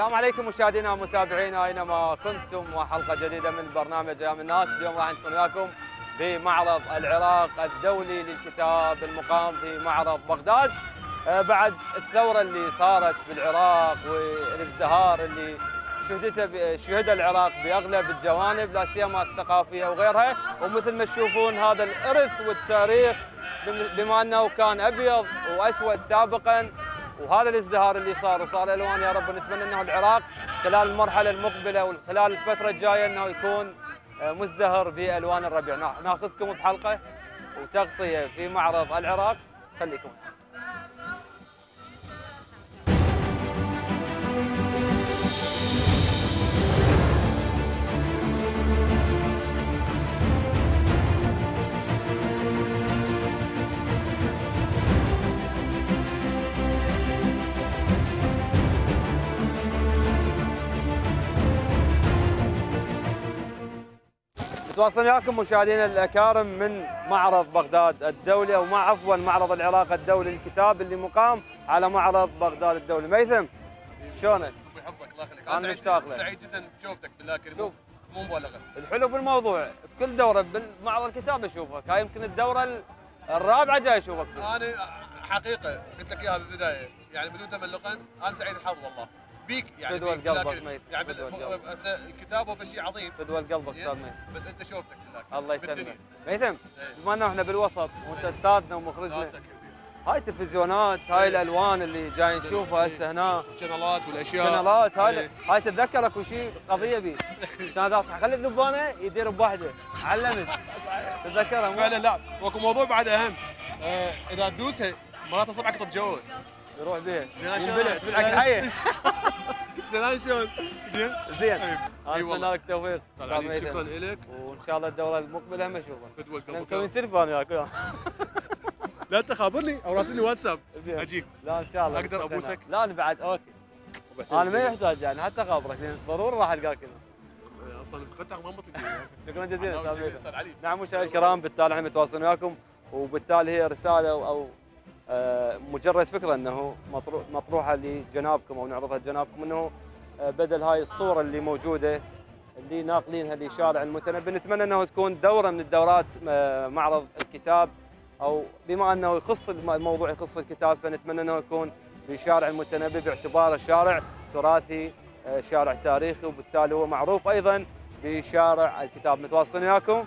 السلام عليكم مشاهدينا ومتابعينا أينما كنتم وحلقة جديدة من برنامج أيام الناس. اليوم راح نكون وياكم بمعرض العراق الدولي للكتاب المقام في معرض بغداد. آه، بعد الثورة اللي صارت بالعراق والازدهار اللي شهدته شهد العراق بأغلب الجوانب لا سيما الثقافية وغيرها. ومثل ما تشوفون هذا الإرث والتاريخ بما أنه كان أبيض وأسود سابقا وهذا الازدهار اللي صار وصار إلوان يا رب نتمنى إنه العراق خلال المرحلة المقبلة وخلال الفترة الجاية إنه يكون آه، مزدهر بإلوان الربيع. ناخذكم بحلقة وتغطية في معرض العراق. خليكم. تواصل وياكم مشاهدينا الأكارم من معرض بغداد الدولي أو مع عفوا معرض العراق الدولي للكتاب اللي مقام على معرض بغداد الدولي. ميثم شلونك؟ الله يحفظك الله يخليك. أنا مشتاق لك سعيد جدا بشوفتك بالله كريم مو مبالغة. الحلو بالموضوع بكل دورة بمعرض الكتاب أشوفك. هاي يمكن الدورة الرابعة جاي أشوفك. أنا حقيقة قلت لك إياها بالبداية يعني بدون تملقا أنا سعيد الحظ والله. بيك يعني فدوى قلبك يعني فدوى الكتاب هو شيء عظيم. فدوى قلبك أستاذ ميت. بس انت شوفتك الله يسلمك. ميثم بما إنه إحنا بالوسط وأنت أستاذنا ومخرجنا. هاي التلفزيونات هاي الألوان اللي جاي نشوفها هسه هنا. الشانلات والأشياء. شانلات هاي. هاي تتذكر أكو شيء قضية بي. كان خلي الذبانة يدير بوحده علمت. تتذكرها فعلا لا. وأكو موضوع بعد أهم. آه إذا تدوسها مرات صبعك تتجول يروح بيها ينبلع تبلعك حيه زين شلون؟ زين؟ زين. أنا اتمنى لك التوفيق شكرا لك وإن شاء الله الدورة المقبلة هم اشوفك إحنا مسويين سيلفي أنا وياك لا تخابرني. أو راسلني واتساب. اجيك لا إن شاء الله. أقدر أبوسك؟ لا أنا بعد. okay. أنا ما يحتاج يعني. حتى خابرك. لأن ضروري راح ألقاك هنا. أصلا فتح ضمط شكرا جزيلا. أستاذ علي نعم مشاهدينا الكرام بالتالي إحنا متواصلين وياكم وبالتالي هي رسالة أو مجرد فكرة إنه مطروحة لجنابكم أو نعرضها لجنابكم إنه آه، بدل هاي الصورة اللي موجودة اللي ناقلينها لشارع المتنبي نتمنى إنه تكون دورة من الدورات آه، معرض الكتاب أو بما إنه يخص الموضوع يخص الكتاب فنتمنى إنه يكون بشارع المتنبي باعتباره شارع تراثي شارع تاريخي وبالتالي هو معروف أيضا بشارع الكتاب. متواصلين وياكم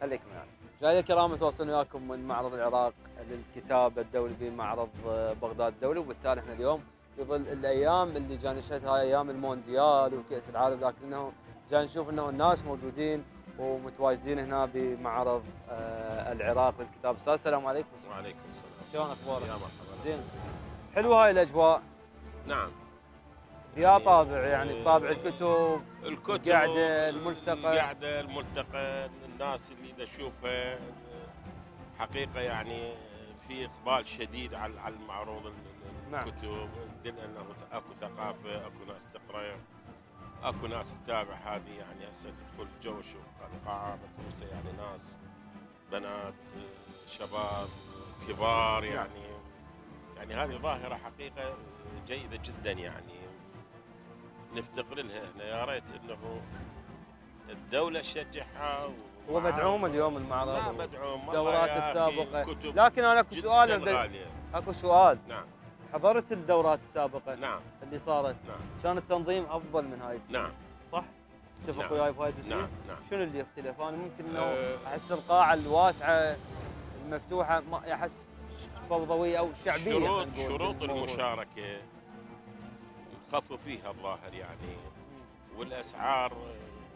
خليكم معنا. مشاهدينا الكرام متواصلين وياكم من معرض العراق للكتاب الدولي بمعرض بغداد الدولي وبالتالي إحنا اليوم في ظل الأيام اللي جاي نشهدها أيام المونديال وكأس العالم لكنه جاي نشوف إنه الناس موجودين ومتواجدين هنا بمعرض آه، العراق للكتاب. أستاذ السلام عليكم. وعليكم السلام. شلون أخبارك؟ يا مرحبا. زين. حلوة هاي الأجواء؟ نعم. يا طابع يعني طابع الكتب الكتب القعدة الملتقى. القعدة الملتقى الناس اللي إذا اشوفها حقيقة يعني في إقبال شديد على على المعروض نعم. الكتب. يدل انه أكو ثقافة أكو ناس تقرأ أكو ناس تتابع. هذه يعني هسه تدخل جو شوف القاعه متروسه يعني ناس بنات شباب كبار نعم. يعني. يعني هذه ظاهرة حقيقة جيدة جدا يعني. نفتقر لها إحنا يا ريت إنه الدولة تشجعها هو مدعوم اليوم المعرض. لا مدعوم. الدورات السابقة. لكن أنا أكو سؤال. أكو سؤال. نعم. حضرت الدورات السابقة نعم. اللي صارت؟ نعم. كان التنظيم أفضل من هاي السنة. نعم. صح؟ نعم. وياي بهاي نعم نعم. شنو اللي يختلف؟ أنا ممكن إنه أه. أحس القاعة الواسعة المفتوحة ما أحس فوضوية أو شعبية شروط شروط المشاركة خفوا فيها الظاهر يعني. والأسعار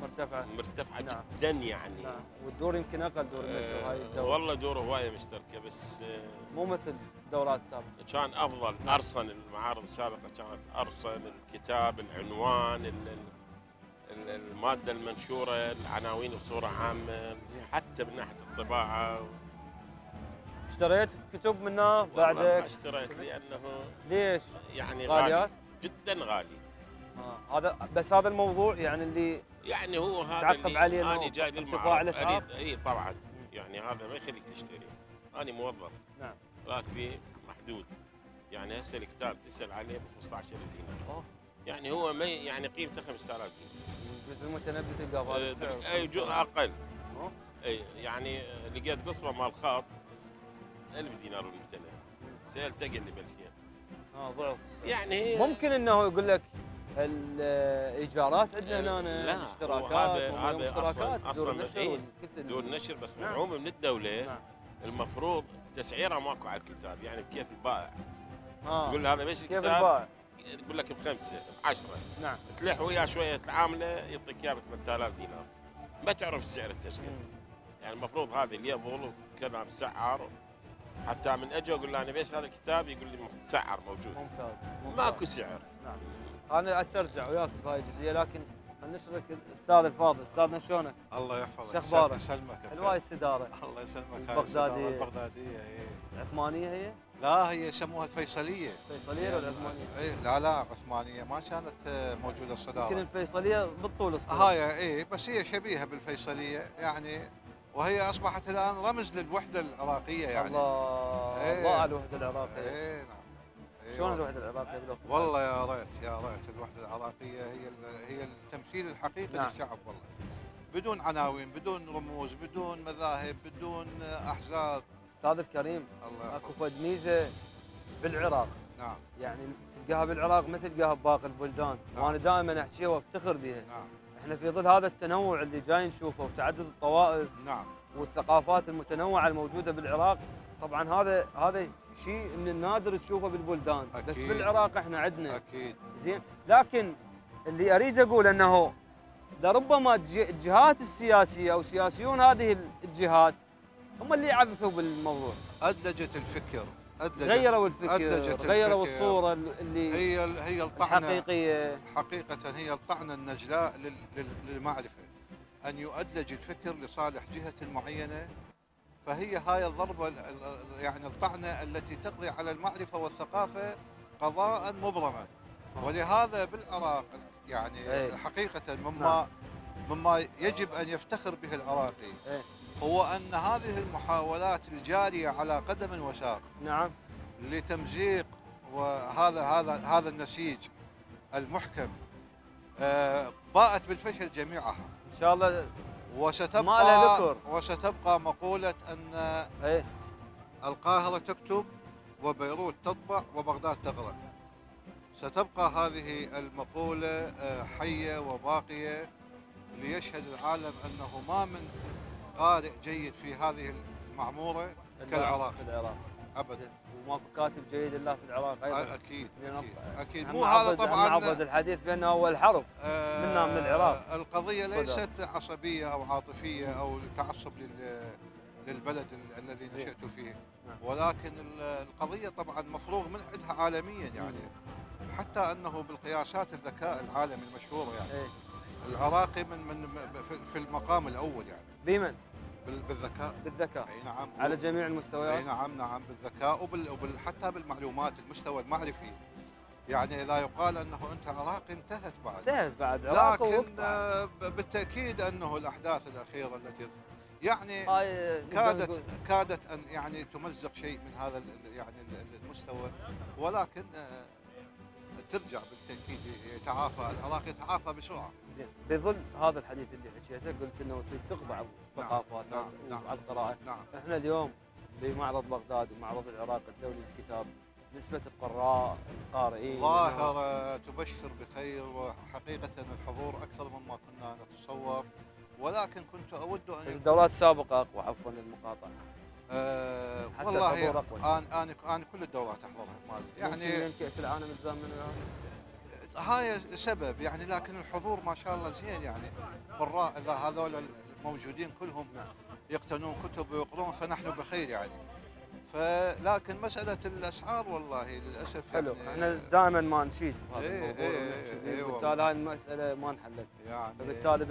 مرتفعة مرتفعة نعم. جدا يعني نعم والدور يمكن أقل دور النشر هاي الدورة. والله دور هواية مشتركه بس آه، مو مثل الدورات السابقة كان أفضل ارصن المعارض السابقة كانت ارصن الكتاب العنوان ال- ال- المادة المنشورة العناوين بصورة عامة حتى من ناحية الطباعة اشتريت كتب منها والله ما بعدك اشتريت لأنه ليش؟ يعني غاليات؟ غالي جدا غالي آه. هذا بس هذا الموضوع يعني اللي يعني هو هذا تعقب إنه أنا جاي ارتفاع الأسعار؟ اريد اي طبعا يعني هذا ما يخليك تشتري. أنا موظف. نعم. راتبي محدود. يعني هسه الكتاب تسأل عليه ب 15000 دينار. يعني هو ما يعني قيمته 5000 دينار. الجزء المتنبي بهذا آه، السعر أي جزء أقل. أوه. أي يعني لقيت قصبة مال خاط 1000 دينار والمتنبي. سالته قال لي ب 2000 آه ضعف. يعني هي ممكن إنه يقول لك الايجارات عندنا لا، هنا هو اشتراكات هذا- هذا النشر إيه، والكتل. دور نشر بس نعم. مدعومه من الدولة نعم. المفروض تسعيرها ماكو على الكتاب يعني بكيف البائع؟ آه. تقول له هذا كيف الكتاب يقول لك بخمسه بعشرة. نعم. تلح وياه شوية تعامله يعطيك اياه ب 8000 دينار. ما تعرف السعر التشغيل. يعني المفروض هذا اللي يبغى كذا مسعر حتى من أجي أقول له أنا بيش هذا الكتاب؟ يقول لي مسعر موجود. ممتاز ممتاز. ماكو سعر. نعم. أنا أسترجع وياك بهاي الجزئيه لكن نشرك الاستاذ الفاضل أستاذنا شلونك؟ الله يحفظك شو أخبارك؟ يسلمك هاي أخوي. السدارة الله يسلمك هاي البغدادية. الصدارة البغدادية إيه. عثمانيه هي؟ لا هي يسموها الفيصلية فيصليه ولا عثمانيه؟ إيه لا لا عثمانية ما كانت آه، موجودة يمكن الصدارة الفيصلية بالطول الصورة. هاي اي بس هي شبيهة بالفيصلية يعني وهي أصبحت الآن رمز للوحدة العراقية يعني الله إيه. الله على الوحدة العراقية اي نعم شلون والله. الوحدة العراقية بالوقت والله يا ريت يا ريت الوحدة العراقية هي هي التمثيل الحقيقي نعم. للشعب والله. بدون عناوين بدون رموز بدون مذاهب بدون آه، أحزاب. أستاذ الكريم الله أكو فد ميزه بالعراق. نعم. يعني تلقاها بالعراق ما تلقاها بباقي البلدان. نعم. وأنا دائما أحكيها وأفتخر بها. نعم. إحنا في ظل هذا التنوع اللي جاي نشوفه وتعدد الطوائف نعم. والثقافات المتنوعة الموجودة بالعراق طبعا هذا هذا شيء من النادر تشوفه بالبلدان. بس أكيد. بالعراق إحنا عندنا أكيد. زين. لكن اللي أريد أقول إنه لربما الج- الجهات السياسية أو سياسيون هذه الجهات هم اللي عبثوا بالموضوع. أدلجت الفكر. ادلجت غيروا الفكر أدلجت غيروا الفكر. الصورة اللي هي هي الطعنة. الحقيقية. حقيقة هي الطعنة النجلاء لل- لل- للمعرفة. أن يؤدلج الفكر لصالح جهة معينة فهي هاي الضربة ال- ال- يعني الطعنة التي تقضي على المعرفة والثقافة قضاء مبرما ولهذا بالعراق يعني إيه. حقيقة مما مما يجب أن يفتخر به العراقي إيه. هو أن هذه المحاولات الجارية على قدم وساق نعم لتمزيق وهذا هذا هذا النسيج المحكم آه، باءت بالفشل جميعها إن شاء الله وستبقى ذكر. وستبقى مقولة أن إيه. القاهرة تكتب وبيروت تطبع وبغداد تقرأ ستبقى هذه المقولة آه، حية وباقية ليشهد العالم أنه ما من قارئ جيد في هذه المعمورة كالعراق. العراق. أبدا. وماكو كاتب جيد الا في العراق أيضا أكيد لأن أكيد, أكيد هم مو هذا هم طبعا عبد الحديث بأنه هو الحرف آه، منا من العراق. القضية صدق. ليست عصبية أو عاطفية أو تعصب لل- للبلد ال- الذي. نشأت فيه نعم. ولكن ال- القضية طبعا مفروغ من عندها عالميا يعني حتى أنه بالقياسات الذكاء العالمي المشهورة يعني إيه العراقي من من في- في المقام الأول يعني بمن؟ بال- بالذكاء. بالذكاء. أي نعم. على جميع المستويات. نعم نعم بالذكاء وبال وبال حتى بالمعلومات المستوى المعرفي. يعني إذا يقال أنه أنت عراقي انتهت بعد. انتهت بعد. عراق لكن. آه، بالتأكيد أنه الأحداث الأخيرة التي يعني نقدر كادت كادت أن يعني تمزق شيء من هذا يعني ال- المستوى. ولكن آه، ترجع بالتأكيد يتعافى. العراق يتعافى بسرعة. زين. بظل هذا الحديث اللي حكيته قلت إنه تريد تقطع الثقافات نعم، نعم. على القراءة. نعم. إحنا اليوم بمعرض بغداد ومعرض العراق الدولي للكتاب نسبة القراء القارئين ظاهره تبشر بخير وحقيقة الحضور أكثر مما كنا نتصور. ولكن كنت أن يكون الدورات السابقة أقوى عفوا المقاطعة حتى والله أنا أنا كل الدورات أحضرها مال يعني يعني كأس العالم الزام من هاي سبب يعني لكن الحضور ما شاء الله زين يعني. قراء إذا هذول الموجودين كلهم. يقتنون كتب ويقرون فنحن بخير يعني. فلكن مسألة الأسعار والله للأسف حلو. يعني إحنا دائما ما نشيد بهذا إيه، الموضوع فيه، إيه، وبالتالي والله. هاي المسألة ما انحلت. يعني فبالتالي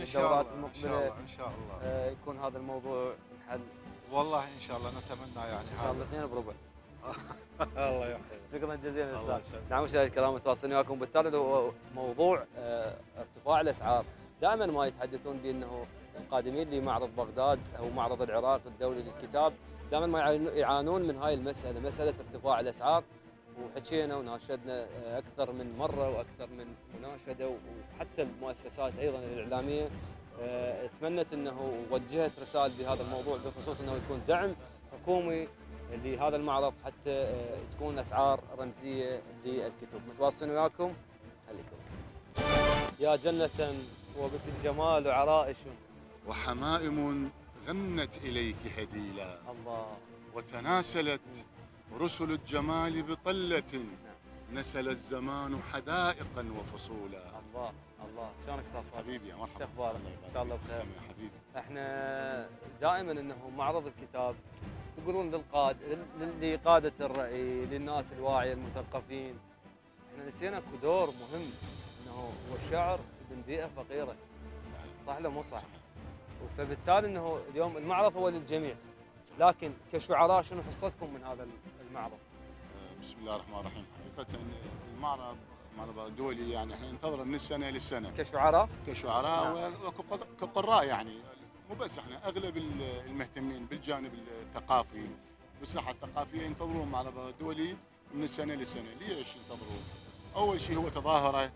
إن شاء بالدورات الله إن شاء الله إن شاء الله. آه، يكون هذا الموضوع انحل. والله إن شاء الله نتمنى يعني إن شاء الله هذا. اثنين بربع. الله يحفظك. شكرا جزيلا أستاذ نعم مشاهدينا الكرام متواصلين وياكم بالتالي هو موضوع آه، ارتفاع الأسعار. دائما ما يتحدثون بأنه القادمين لمعرض بغداد أو معرض العراق الدولي للكتاب. دائما ما يعانون من هاي المسألة مسألة ارتفاع الأسعار. وحكينا وناشدنا آه، أكثر من مرة وأكثر من مناشدة وحتى المؤسسات أيضا الإعلامية. آه، تمنت أنه وجهت رسائل بهذا الموضوع بخصوص أنه يكون دعم حكومي لهذا المعرض حتى آه، تكون أسعار رمزية للكتب. متواصلين وياكم. خليكم. يا جنة وبك الجمال وعرائش. وحمائم غنت إليك هديلا. الله. وتناسلت رسل الجمال بطلة. نسل الزمان حدائقا وفصولا. الله الله. شلونك أستاذ صالح؟ حبيبي يا مرحبا. شو يبارك إن شاء الله. بخير. حبيبي. إحنا دائما إنه معرض الكتاب يقولون للقاد لل- لقادة الرأي للناس الواعية المثقفين. إحنا نسينا اكو دور مهم إنه هو الشعر ابن بيئة فقيرة. صح ولا مو صح؟ فبالتالي إنه اليوم المعرض هو للجميع. لكن كشعراء شنو حصتكم من هذا المعرض؟ آه، بسم الله الرحمن الرحيم. حقيقة المعرض معرض الدولي يعني إحنا ننتظره من السنة للسنة. كشعراء؟ كشعراء و- وكقراء يعني. مو بس إحنا أغلب ال- المهتمين بالجانب الثقافي بالساحه الثقافيه ينتظرون معرض الدولي من السنة للسنه، ليش ينتظرون؟ أول شيء هو تظاهرة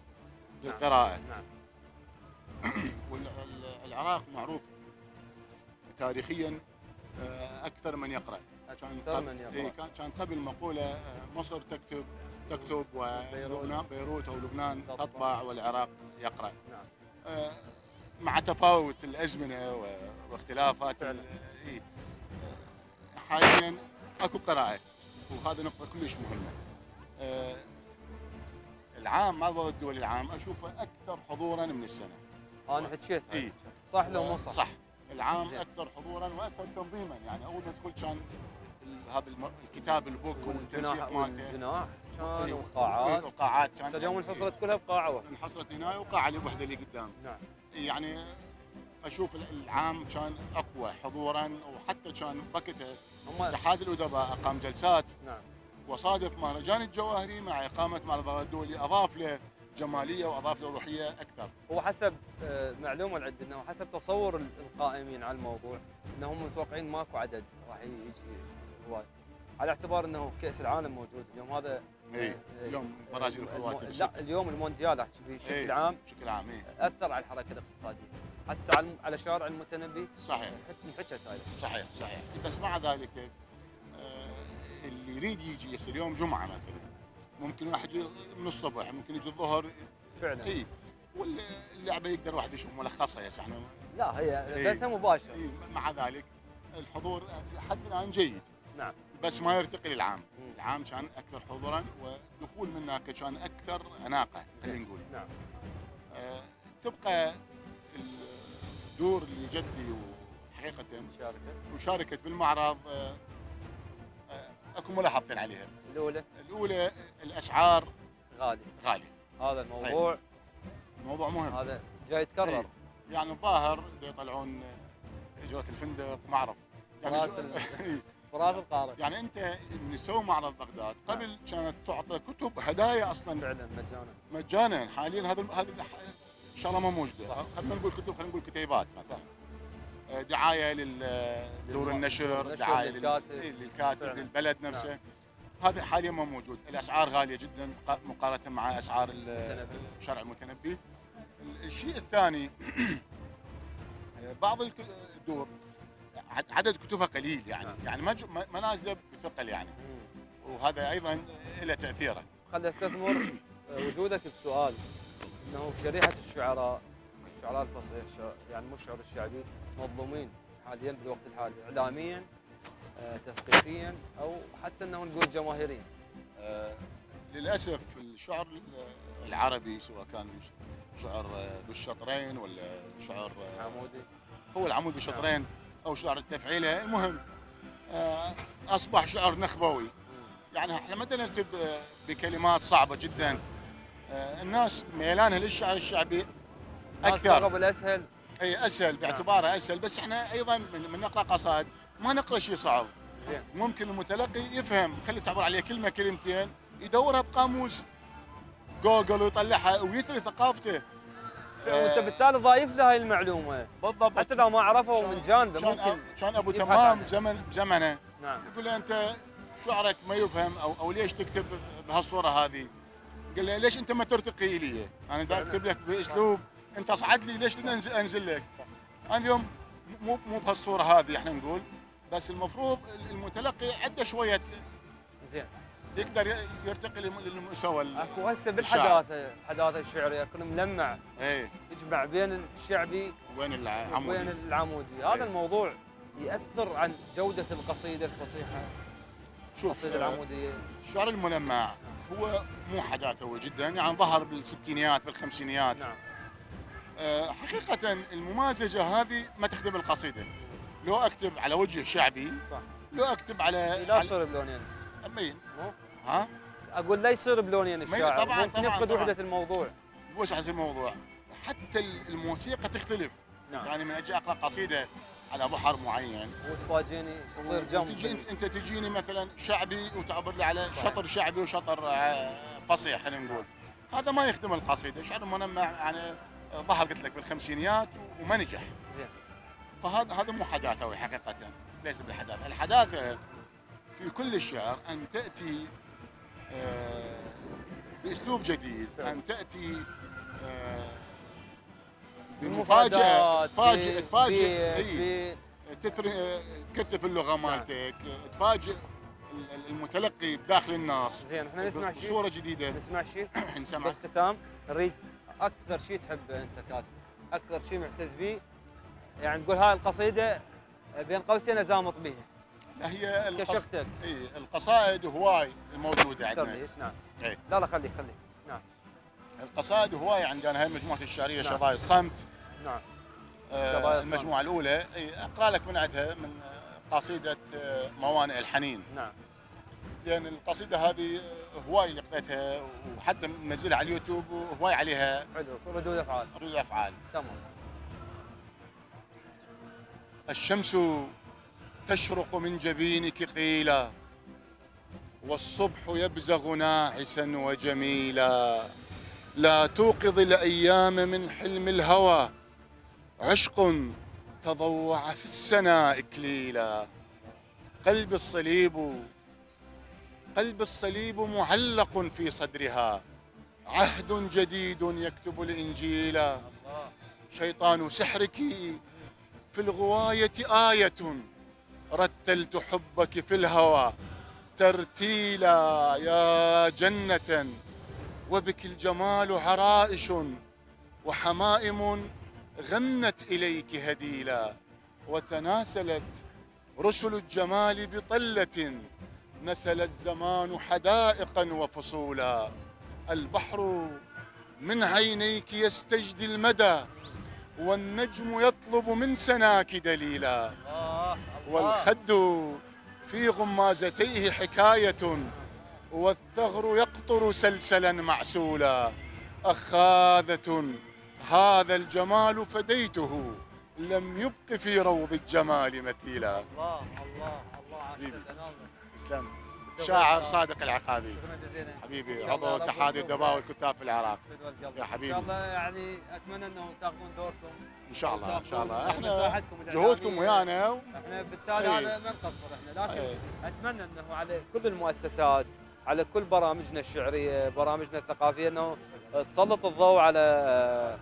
للقراءة. نعم والعراق معروف تاريخيا آه، أكثر من يقرأ. كان قبل. إيه، كان قبل مقولة آه، مصر تكتب تكتب ولبنان بيروت أو لبنان تطبع. تطبع والعراق يقرأ. نعم. آه، مع تفاوت الأزمنة واختلافات إيه. آه، حاليا أكو قراءة وهذه نقطة كلش مهمة. آه، العام معرض الدولي العام أشوفه أكثر حضورا من السنة. أنا حكيت إيه. صح لو مو صح؟ صح. العام. أكثر حضورا وأكثر تنظيما. يعني أول ما تدخل كان هذا الكتاب البوك والتنسيق مالته. والجناح كان وقاعات. إيه، القاعات كان اليوم انحصرت كلها بقاعة. واحدة انحصرت هنا وقاعة اللي وحده اللي قدام. نعم. يعني أشوف العام كان أقوى حضورا وحتى كان بكته. هم اتحاد الأدباء أقام جلسات. نعم. وصادف مهرجان الجواهري مع إقامة معرض الدولي أضاف له جمالية وأضاف له روحية أكثر. هو حسب آه، معلومة اللي عندنا وحسب تصور ال- القائمين على الموضوع انهم متوقعين ماكو عدد راح يجي هواي على اعتبار إنه كأس العالم موجود اليوم. هذا اي آه، اليوم الم- وكرواتيا. لا اليوم المونديال احكي بشكل إيه. عام. بشكل عام اي أثر على الحركه الاقتصادية حتى على على شارع المتنبي. صحيح. حكي حكت هاي. صحيح صحيح. بس مع ذلك آه، اللي يريد يجي هسه اليوم جمعة مثلا ممكن واحد من الصبح ممكن يجي الظهر. فعلا. اي واللعبه يقدر واحد يشوف ملخصها هسه إحنا لا هي إيه. بثها مباشر إي مع ذلك الحضور لحد الآن جيد. نعم. بس ما يرتقي للعام. العام كان أكثر حضورا ودخول من هناك كان أكثر اناقه خلينا نقول. نعم. آه تبقى الدور اللي جدي وحقيقة مشاركة. وشاركت بالمعرض آه، آه، اكو ملاحظتين عليها. الأولى؟ الأولى الأسعار غالي غالية. هذا الموضوع. الموضوع مهم. هذا جاي يتكرر. إيه. يعني الظاهر يطلعون اجره الفندق ما اعرف يعني براس القارب يعني انت من يسوي معرض بغداد قبل كانت تعطى كتب هدايا أصلا. فعلا مجانا. مجانا. حاليا هذا هذا إن شاء الله ما موجودة. خلينا نقول كتب خلينا نقول كتيبات مثلا. آه، دعاية للدور النشر دعاية لل- للكاتب. إيه، للكاتب فعلا. للبلد نفسه. هذا حاليا ما موجود. الأسعار غالية جدا مقا- مقارنة مع أسعار ال- المتنبي. الشرع المتنبي ال- الشيء الثاني بعض الك- الدور عدد كتبها قليل يعني. نعم. يعني ما جو- ما نازلة بثقل يعني. مم. وهذا أيضا له تأثيره. خلي استثمر آه، وجودك بسؤال. إنه شريحة الشعراء الشعراء الفصيح يعني مو الشعر الشعبي مظلومين حاليا بالوقت الحالي اعلاميا آه، تثقيفيا أو حتى إنه نقول جماهيريا. آه، للأسف الشعر العربي سواء كان شعر آه، ذو الشطرين ولا شعر آه، عمودي. هو العمود ذو الشطرين أو شعر التفعيله المهم آه، أصبح شعر نخبوي. يعني إحنا ما نكتب آه، بكلمات صعبة جدا. آه، الناس ميلانها للشعر الشعبي أكثر. الأسهل. إي أسهل باعتباره أسهل. بس إحنا أيضا من, نقرأ قصائد ما نقرأ شيء صعب. ممكن المتلقي يفهم. خلي تعبر عليه كلمة كلمتين يدورها بقاموس جوجل ويطلعها ويثري ثقافته. وانت آه، بالتالي ضايف له هاي المعلومة بالضبط حتى لو ما عرفه من جانبه كان ممكن كان أبو تمام. زمن زمنه نعم يقول له أنت شعرك ما يفهم أو أو ليش تكتب بهالصورة هذه؟ قال له ليش أنت ما ترتقي لي؟ أنا دا أكتب لك بأسلوب أنت اصعد لي ليش انزل أنزل لك؟ أنا اليوم مو مو بهالصورة هذه إحنا نقول بس المفروض المتلقي عنده شوية زين يقدر يرتقي لم- للمستوى اكو هسه. بالحداثه الحداثة الشعرية يكون ملمع إيه. يجمع بين الشعبي وين وبين العمودي؟ العمودي هذا إيه. الموضوع يأثر عن جودة القصيدة الفصيحة. شوف القصيدة آه، العمودية. الشعر الملمع هو مو حداثوي جدا يعني ظهر بالستينيات بالخمسينيات. نعم. آه، حقيقة الممازجة هذه ما تخدم القصيدة. لو أكتب على وجه شعبي صح. لو أكتب على لا يصير بلونين مين؟ ها؟ أقول لا يصير بلونين ما ي- الشاعر. طبعاً- طبعاً- طبعاً. وحدة الموضوع. وسعة الموضوع؟ حتى الموسيقى تختلف. نعم. يعني من أجي أقرأ قصيدة على بحر معين. وتفاجئني تصير جنب تجي أنت, أنت تجيني مثلا شعبي وتعبر لي على صحيح. شطر شعبي وشطر آه، فصيح خلينا نقول. هذا ما يخدم القصيدة. شعر منمع يعني آه، ظهر قلت لك بالخمسينيات وما نجح. زين. فهذا هذا مو حداثوي حقيقة. ليس بالحداثة. الحداثة في كل الشعر أن تأتي آه، بأسلوب جديد أن تأتي آه، بمفاجأة تفاجئ تفاجئ. تثري تكثف اللغة مالتك تفاجئ ال- ال- المتلقي بداخل الناس زين إحنا نسمع شيء؟ بصورة جديدة. نسمع شيء؟ نسمعك بالختام نريد أكثر شيء تحبه أنت كاتب. أكثر شيء معتز به. يعني تقول هاي القصيدة بين قوسين أزامط بها. هي القص... إي القصائد هواي الموجودة عندنا. نعم. إيه. لا لا خليك خليك نعم. القصائد هواي عندنا هاي المجموعه الشعرية نعم. شظايا الصمت. نعم. آه المجموعة الأولى إي أقرأ لك من عندها من آه، قصيدة آه، موانئ الحنين. نعم. لأن القصيدة هذه آه، هواي لقيتها وحتى منزلها على اليوتيوب وهواي عليها حلو ردود أفعال. ردود أفعال. تمام. الشمس تشرق من جبينك قيلا والصبح يبزغ ناعسا وجميلا. لا توقظ الأيام من حلم الهوى عشق تضوع في السناء اكليلا قلب الصليب قلب الصليب معلق في صدرها. عهد جديد يكتب الانجيل الله. شيطان سحرك في الغواية آية. رتلت حبك في الهوى. ترتيلا يا جنة وبك الجمال عرائش وحمائم غنت إليك هديلا. وتناسلت رسل الجمال بطلة نسل الزمان حدائقا وفصولا. البحر من عينيك يستجدي المدى والنجم يطلب من سناك دليلا. والخد في غمازتيه حكاية والثغر يقطر سلسلا معسولا. أخاذة هذا الجمال فديته لم يبق في روض الجمال مثيلا. الله الله الله على. شاعر صادق العقابي حبيبي عضو اتحاد يوفقك. الادباء والكتاب في العراق. يا حبيبي. إن شاء الله يعني أتمنى أنه تاخذون دوركم إن شاء الله إن شاء الله إحنا. جهودكم ويانا و- إحنا بالتالي. هذا ما نقصر إحنا لكن إيه. أتمنى إنه على كل المؤسسات على كل برامجنا الشعرية برامجنا الثقافية إنه تسلط الضوء على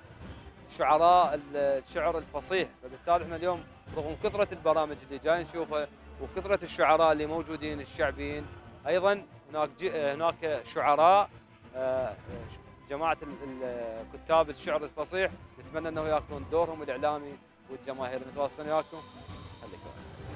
شعراء الشعر الفصيح فبالتالي إحنا اليوم رغم كثرة البرامج اللي جاي نشوفها وكثرة الشعراء اللي موجودين الشعبيين أيضا هناك ج- هناك شعراء آه، جماعة ال- ال- كتاب الشعر الفصيح نتمنى أنه يأخذون دورهم الإعلامي والجماهير متواصلين وياكم. خليكم.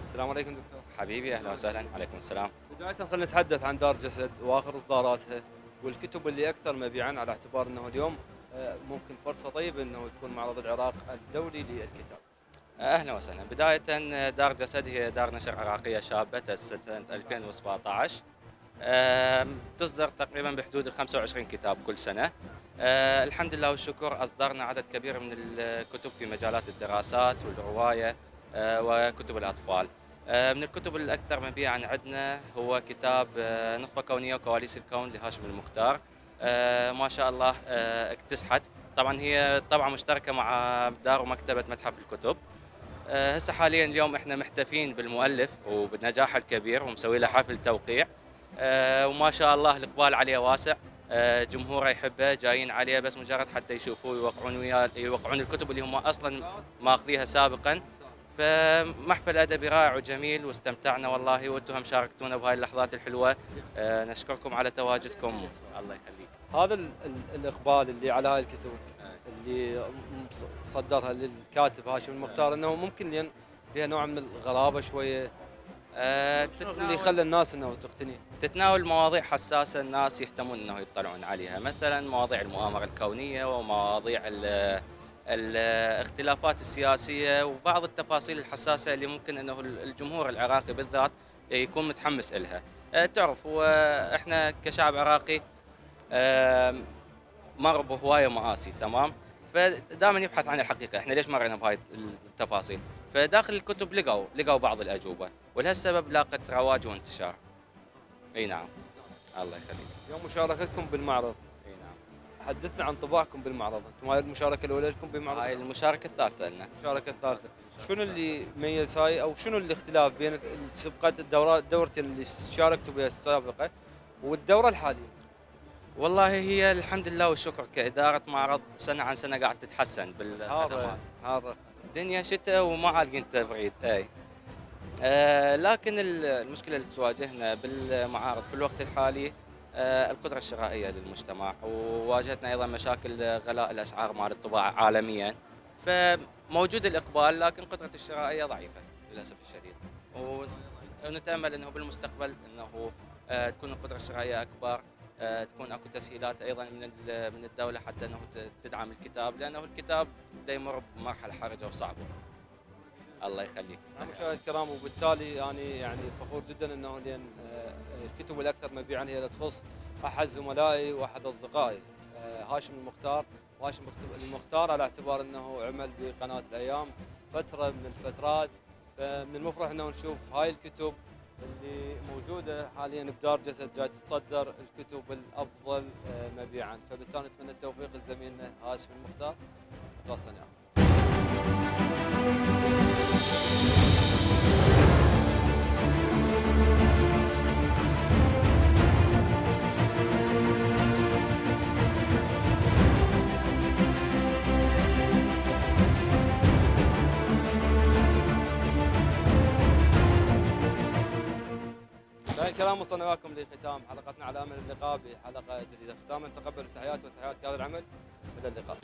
السلام عليكم دكتور. حبيبي أهلا وسهلا. عليكم السلام. بداية خلينا نتحدث عن دار جسد وآخر اصداراتها والكتب اللي أكثر مبيعا على اعتبار أنه اليوم آه، ممكن فرصة طيبة أنه تكون معرض العراق الدولي للكتاب. أهلا وسهلا. بداية دار جسد هي دار نشر عراقية شابة تأسست سنه 2017 آم، تصدر تقريبا بحدود ال 25 كتاب كل سنة. آه، الحمد لله والشكر أصدرنا عدد كبير من الكتب في مجالات الدراسات والرواية آه، وكتب الأطفال. آه، من الكتب الأكثر مبيعا عندنا هو كتاب نطفة كونية وكواليس الكون لهاشم المختار. ما شاء الله اكتسحت. طبعا هي طبعا مشتركة مع دار ومكتبة متحف الكتب. هسه حاليا اليوم إحنا محتفين بالمؤلف وبالنجاح الكبير ومسوي له حفل توقيع. وما شاء الله الإقبال عليه واسع. آه، جمهوره يحبه جايين عليه بس مجرد حتى يشوفوه يوقعون وياه يوقعون الكتب اللي هم أصلا ماخذيها سابقا. فمحفل ادبي رائع وجميل واستمتعنا والله وأنتم هم شاركتونا بهاي اللحظات الحلوة. آه، نشكركم على تواجدكم. الله يخليك. هذا ال- ال- الإقبال اللي على هاي الكتب اللي صدرها للكاتب هاشم المختار إنه ممكن لأن فيها نوع من الغرابة شوية. شنو اللي خلى الناس إنه تقتني. تتناول مواضيع حساسة الناس يهتمون إنه يطلعون عليها. مثلا مواضيع المؤامرة الكونية ومواضيع ال- الاختلافات السياسية وبعض التفاصيل الحساسة اللي ممكن إنه الجمهور العراقي بالذات يكون متحمس إلها. أه، تعرف وإحنا كشعب عراقي آم، مر بهواية مآسي تمام؟ فدائما يبحث عن الحقيقة. إحنا ليش مرينا بهاي التفاصيل؟ فداخل الكتب لقوا لقوا بعض الأجوبة. ولهالسبب لاقت رواج وانتشار. أي نعم. الله يخليك. يوم مشاركتكم بالمعرض. أي نعم. حدثنا عن طباعكم بالمعرض. أنتم هاي المشاركة الأولى لكم بالمعرض؟ هاي المشاركة الثالثة لنا. المشاركة الثالثة. شنو اللي ميز هاي أو شنو الاختلاف بين سبقات الدورات الدورتين اللي شاركتوا بها السابقة والدورة الحالية؟ والله هي الحمد لله والشكر كإدارة معرض سنة عن سنة قاعد تتحسن بالخدمات. حاره الدنيا شتاء وما عالقين تبريد أي. لكن ال- المشكلة اللي تواجهنا بالمعارض في الوقت الحالي آه القدرة الشرائية للمجتمع وواجهتنا أيضا مشاكل غلاء الأسعار مال الطباعة عالميا. فموجود الإقبال لكن قدرة الشرائية ضعيفة للأسف الشديد. ونتأمل إنه بالمستقبل إنه آه تكون القدرة الشرائية أكبر آه تكون أكو تسهيلات أيضا من من الدولة حتى إنه تدعم الكتاب لأنه الكتاب دا يمر بمرحلة حرجة وصعبة. الله يخليك. مشاهدينا الكرام وبالتالي يعني يعني فخور جدا إنه لأن آه، الكتب الأكثر مبيعا هي اللي تخص أحد زملائي وأحد أصدقائي. آه، هاشم المختار وهاشم المختار على اعتبار إنه عمل بقناة الأيام. فترة من الفترات فمن المفرح إنه نشوف هاي الكتب اللي موجودة حاليا بدار جسد جاي تتصدر الكتب الأفضل آه، مبيعا. فبالتالي نتمنى التوفيق لزميلنا هاشم المختار. وتواصلنا وياكم الكرام وصلنا معكم لختام حلقتنا على أمل اللقاء بحلقة جديدة. ختاما تقبلوا تحياتي وتحيات كادر العمل. إلى اللقاء.